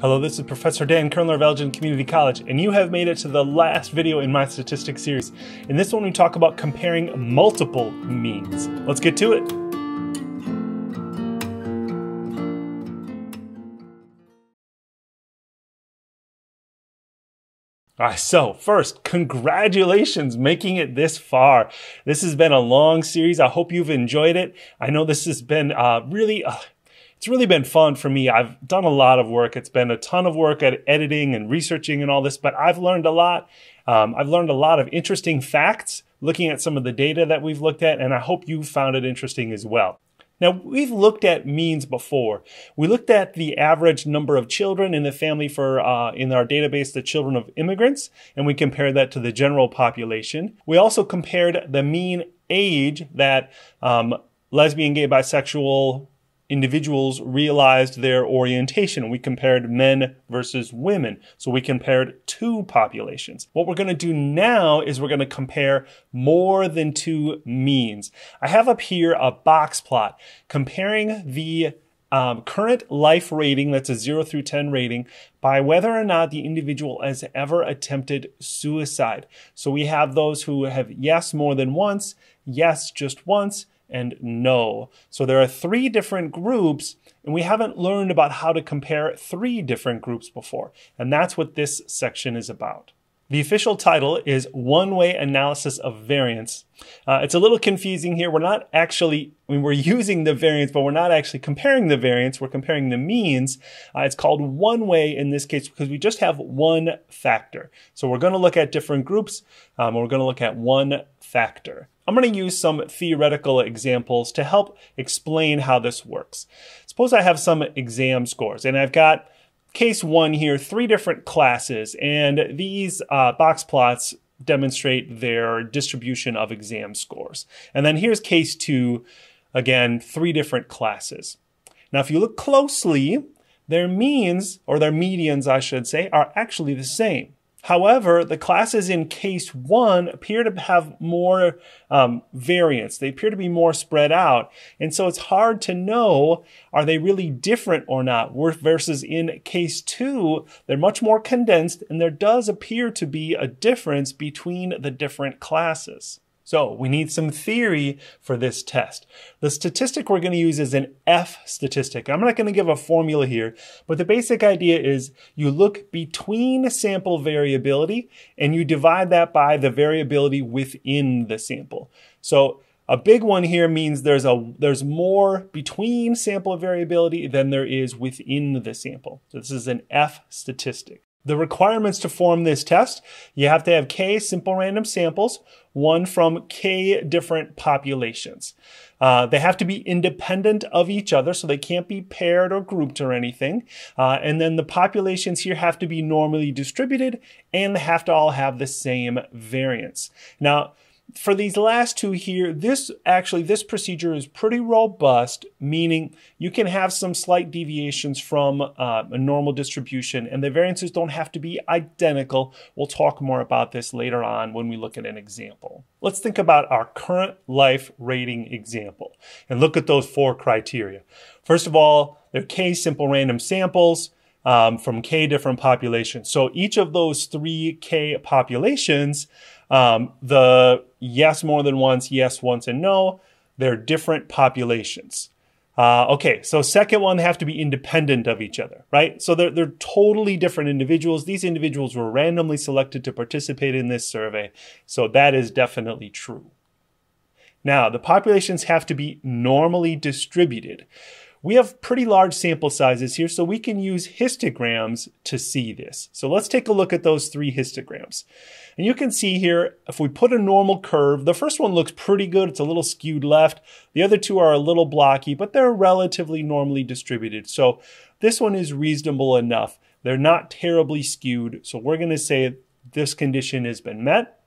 Hello, this is Professor Dan Kernler of Elgin Community College, and you have made it to the last video in my statistics series. In this one, we talk about comparing multiple means. Let's get to it. All right, so first, congratulations making it this far. This has been a long series. I hope you've enjoyed it. I know this has been uh, really, uh, it's really been fun for me. I've done a lot of work. It's been a ton of work at editing and researching and all this, but I've learned a lot. Um, I've learned a lot of interesting facts looking at some of the data that we've looked at, and I hope you found it interesting as well. Now, we've looked at means before. We looked at the average number of children in the family for, uh, in our database, the children of immigrants, and we compared that to the general population. We also compared the mean age that um, lesbian, gay, bisexual, individuals realized their orientation. We compared men versus women. So we compared two populations. What we're going to do now is we're going to compare more than two means. I have up here a box plot comparing the um, current life rating, that's a 0 through 10 rating, by whether or not the individual has ever attempted suicide. So we have those who have yes more than once, yes just once, and no. So there are three different groups, and we haven't learned about how to compare three different groups before. And that's what this section is about. The official title is One Way Analysis of Variance. Uh, it's a little confusing here. We're not actually, I mean, we're using the variance, but we're not actually comparing the variance. We're comparing the means. Uh, it's called one way in this case because we just have one factor. So we're going to look at different groups. Um, we're going to look at one factor. I'm going to use some theoretical examples to help explain how this works. Suppose I have some exam scores and I've got case one here, three different classes, and these uh, box plots demonstrate their distribution of exam scores. And then here's case two, again, three different classes. Now, if you look closely, their means, or their medians, I should say, are actually the same. However, the classes in case one appear to have more um, variance. They appear to be more spread out. And so it's hard to know, are they really different or not? Versus in case two, they're much more condensed and there does appear to be a difference between the different classes. So we need some theory for this test. The statistic we're going to use is an F statistic. I'm not going to give a formula here, but the basic idea is you look between sample variability and you divide that by the variability within the sample. So a big one here means there's a there's more between sample variability than there is within the sample. So this is an F statistic. The requirements to form this test, you have to have k simple random samples, one from k different populations. Uh, they have to be independent of each other, so they can't be paired or grouped or anything. Uh, and then the populations here have to be normally distributed and they have to all have the same variance. Now, for these last two here, this actually, this procedure is pretty robust, meaning you can have some slight deviations from uh, a normal distribution and the variances don't have to be identical. We'll talk more about this later on when we look at an example. Let's think about our current life rating example and look at those four criteria. First of all, they're k simple random samples. Um, from k different populations. So each of those three k populations um, the yes more than once, yes once, and no, they're different populations. Uh, okay, so second one, they have to be independent of each other, right? So they're, they're totally different individuals. These individuals were randomly selected to participate in this survey. So that is definitely true. Now, the populations have to be normally distributed. We have pretty large sample sizes here, so we can use histograms to see this. So let's take a look at those three histograms. And you can see here, if we put a normal curve, the first one looks pretty good. It's a little skewed left. The other two are a little blocky, but they're relatively normally distributed. So this one is reasonable enough. They're not terribly skewed. So we're going to say this condition has been met.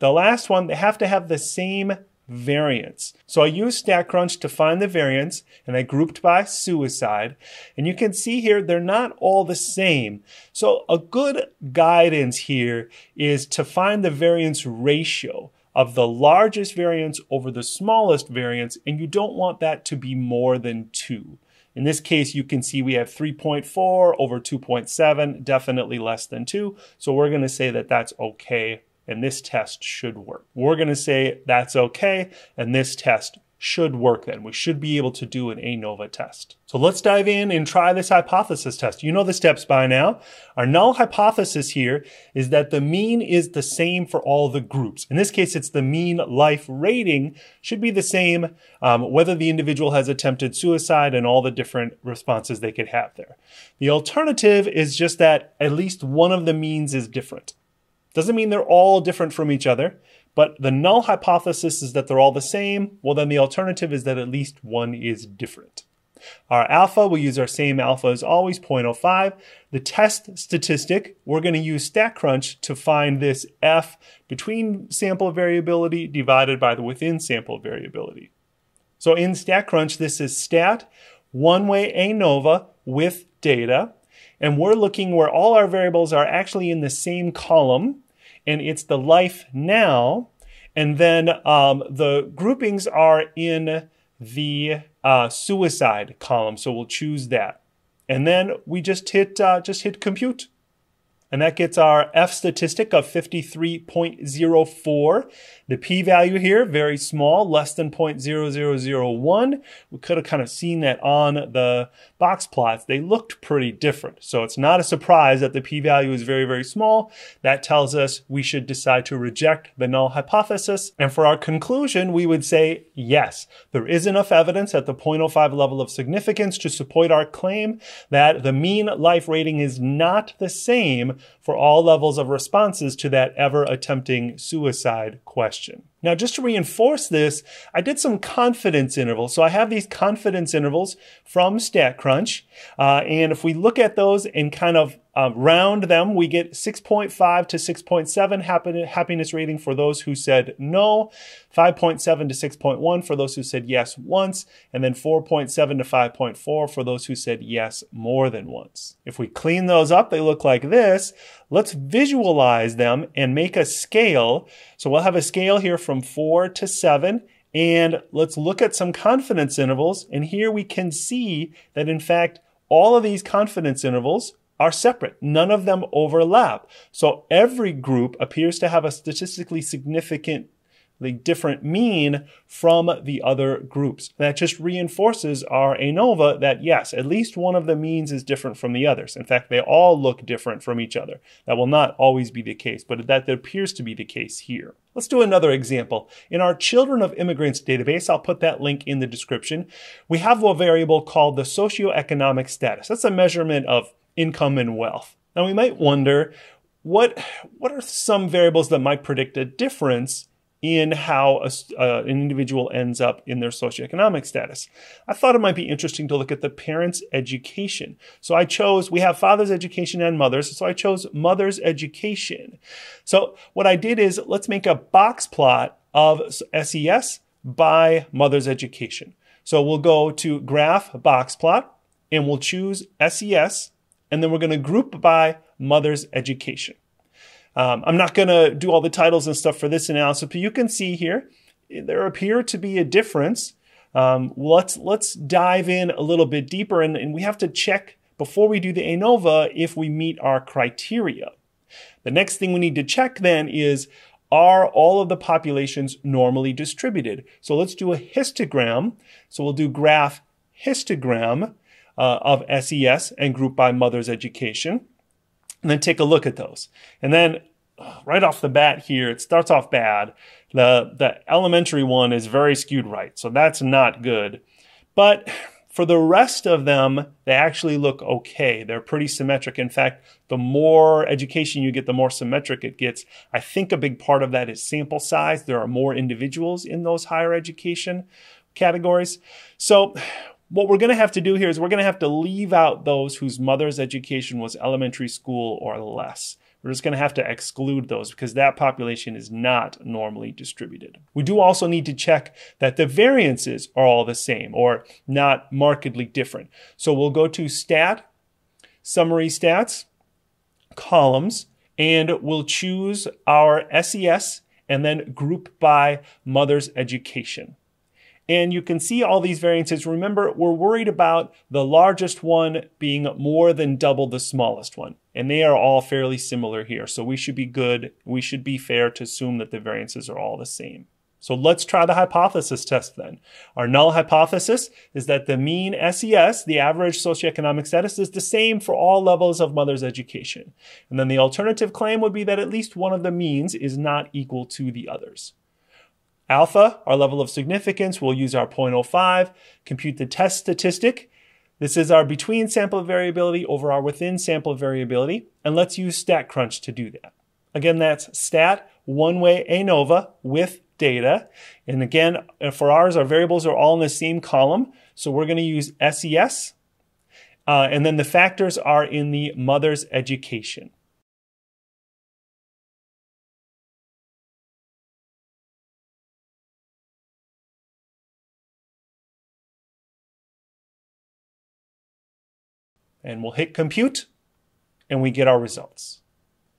The last one, they have to have the same variance. So I used StatCrunch to find the variance and I grouped by suicide. And you can see here, they're not all the same. So a good guidance here is to find the variance ratio of the largest variance over the smallest variance. And you don't want that to be more than two. In this case, you can see we have 3.4 over 2.7, definitely less than 2. So we're going to say that that's okay and this test should work. We're going to say that's okay and this test should work then. We should be able to do an ANOVA test. So let's dive in and try this hypothesis test. You know the steps by now. Our null hypothesis here is that the mean is the same for all the groups. In this case, it's the mean life rating should be the same um, whether the individual has attempted suicide and all the different responses they could have there. The alternative is just that at least one of the means is different. Doesn't mean they're all different from each other. But the null hypothesis is that they're all the same. Well, then the alternative is that at least one is different. Our alpha, we use our same alpha as always, 0.05. The test statistic, we're going to use StatCrunch to find this F between sample variability divided by the within sample variability. So in StatCrunch, this is stat, one-way ANOVA with data. And we're looking where all our variables are actually in the same column and it's the life now. And then um, the groupings are in the uh, suicide column. So we'll choose that. And then we just hit, uh, just hit compute. And that gets our F statistic of 53.04. The p-value here, very small, less than 0.0001. We could have kind of seen that on the box plots. They looked pretty different. So it's not a surprise that the p-value is very, very small. That tells us we should decide to reject the null hypothesis. And for our conclusion, we would say, yes, there is enough evidence at the 0.05 level of significance to support our claim that the mean life rating is not the same for all levels of responses to that ever attempting suicide question. Now, just to reinforce this, I did some confidence intervals. So I have these confidence intervals from StatCrunch. Uh, and if we look at those and kind of uh, round them, we get 6.5 to 6.7 happiness rating for those who said no, 5.7 to 6.1 for those who said yes once, and then 4.7 to 5.4 for those who said yes more than once. If we clean those up, they look like this. Let's visualize them and make a scale. So we'll have a scale here from 4 to 7. And let's look at some confidence intervals. And here we can see that in fact, all of these confidence intervals are separate. None of them overlap. So every group appears to have a statistically significant the different mean from the other groups. That just reinforces our ANOVA that yes, at least one of the means is different from the others. In fact, they all look different from each other. That will not always be the case, but that appears to be the case here. Let's do another example. In our Children of Immigrants database, I'll put that link in the description, we have a variable called the socioeconomic status. That's a measurement of income and wealth. Now we might wonder, what, what are some variables that might predict a difference in how a, uh, an individual ends up in their socioeconomic status. I thought it might be interesting to look at the parents' education. So I chose, we have father's education and mother's, so I chose mother's education. So what I did is let's make a box plot of SES by mother's education. So we'll go to graph box plot and we'll choose SES and then we're going to group by mother's education. Um, I'm not going to do all the titles and stuff for this analysis, but you can see here there appear to be a difference. Um, let's let's dive in a little bit deeper, and, and we have to check before we do the ANOVA if we meet our criteria. The next thing we need to check then is are all of the populations normally distributed? So let's do a histogram. So we'll do graph histogram uh, of SES and group by mother's education and then take a look at those. And then right off the bat here, it starts off bad. The, the elementary one is very skewed right. So that's not good. But for the rest of them, they actually look okay. They're pretty symmetric. In fact, the more education you get, the more symmetric it gets. I think a big part of that is sample size. There are more individuals in those higher education categories. So what we're going to have to do here is we're going to have to leave out those whose mother's education was elementary school or less. We're just going to have to exclude those because that population is not normally distributed. We do also need to check that the variances are all the same or not markedly different. So we'll go to stat, summary stats, columns, and we'll choose our SES and then group by mother's education. And you can see all these variances. Remember, we're worried about the largest one being more than double the smallest one. And they are all fairly similar here. So we should be good. We should be fair to assume that the variances are all the same. So let's try the hypothesis test then. Our null hypothesis is that the mean SES, the average socioeconomic status, is the same for all levels of mother's education. And then the alternative claim would be that at least one of the means is not equal to the others. Alpha, our level of significance, we'll use our 0.05, compute the test statistic. This is our between sample variability over our within sample variability, and let's use StatCrunch to do that. Again, that's stat, one way ANOVA with data. And again, for ours, our variables are all in the same column. So we're going to use SES. Uh, and then the factors are in the mother's education. And we'll hit compute and we get our results.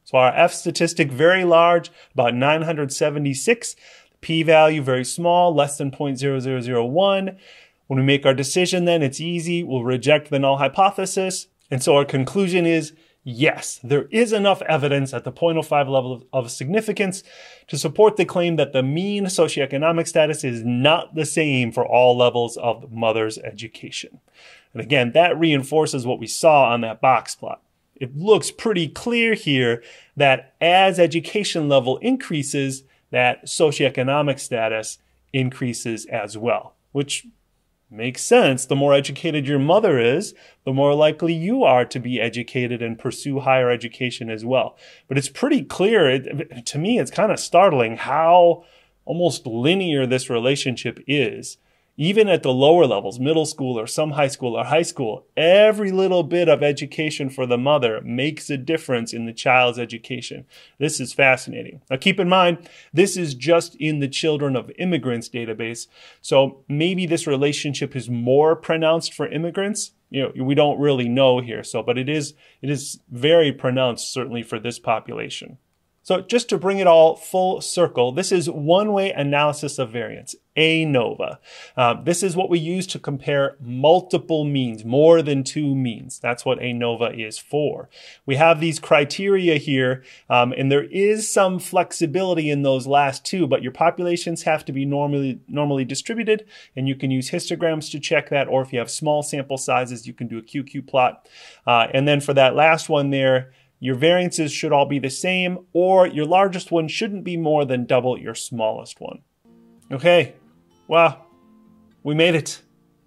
So our F statistic very large, about 976. P-value very small, less than 0.0001. When we make our decision then, it's easy. We'll reject the null hypothesis. And so our conclusion is yes, there is enough evidence at the 0.05 level of significance to support the claim that the mean socioeconomic status is not the same for all levels of mother's education. And again, that reinforces what we saw on that box plot. It looks pretty clear here that as education level increases, that socioeconomic status increases as well, which makes sense. The more educated your mother is, the more likely you are to be educated and pursue higher education as well. But it's pretty clear. It, to me, it's kind of startling how almost linear this relationship is even at the lower levels, middle school or some high school or high school, every little bit of education for the mother makes a difference in the child's education. This is fascinating. Now keep in mind, this is just in the children of immigrants database. So maybe this relationship is more pronounced for immigrants. You know, we don't really know here. So, but it is, it is very pronounced certainly for this population. So just to bring it all full circle, this is one-way analysis of variance, ANOVA. Uh, this is what we use to compare multiple means, more than two means. That's what ANOVA is for. We have these criteria here, um, and there is some flexibility in those last two, but your populations have to be normally, normally distributed, and you can use histograms to check that, or if you have small sample sizes, you can do a QQ plot. Uh, and then for that last one there, your variances should all be the same, or your largest one shouldn't be more than double your smallest one. Okay, well, we made it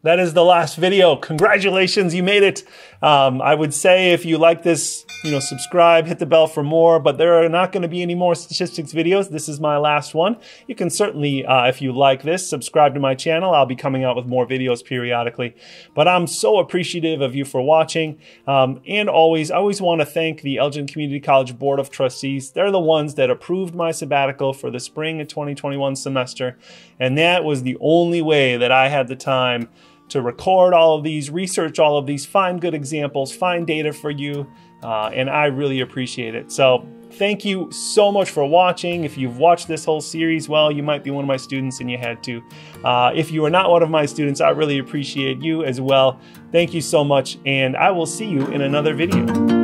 that is the last video. Congratulations, you made it. Um, I would say if you like this, you know, subscribe, hit the bell for more, but there are not going to be any more statistics videos. This is my last one. You can certainly, uh, if you like this, subscribe to my channel. I'll be coming out with more videos periodically, but I'm so appreciative of you for watching. Um, and always, I always want to thank the Elgin Community College Board of Trustees. They're the ones that approved my sabbatical for the spring of 2021 semester. And that was the only way that I had the time to record all of these, research all of these, find good examples, find data for you, uh, and I really appreciate it. So thank you so much for watching. If you've watched this whole series, well, you might be one of my students and you had to. Uh, if you are not one of my students, I really appreciate you as well. Thank you so much, and I will see you in another video.